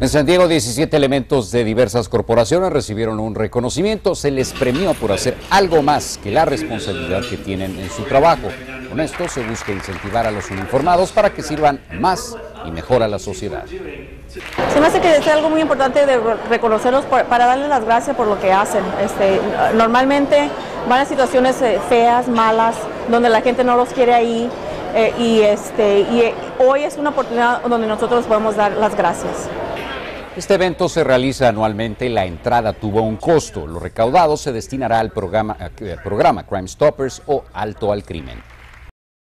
En San Diego, 17 elementos de diversas corporaciones recibieron un reconocimiento. Se les premió por hacer algo más que la responsabilidad que tienen en su trabajo. Con esto se busca incentivar a los uniformados para que sirvan más y mejor a la sociedad. Se me hace que es algo muy importante de reconocerlos para darles las gracias por lo que hacen. Este, normalmente van a situaciones eh, feas, malas, donde la gente no los quiere ahí. Eh, y, este, eh, hoy es una oportunidad donde nosotros podemos dar las gracias. Este evento se realiza anualmente, la entrada tuvo un costo. Lo recaudado se destinará al programa, programa Crime Stoppers o Alto al Crimen.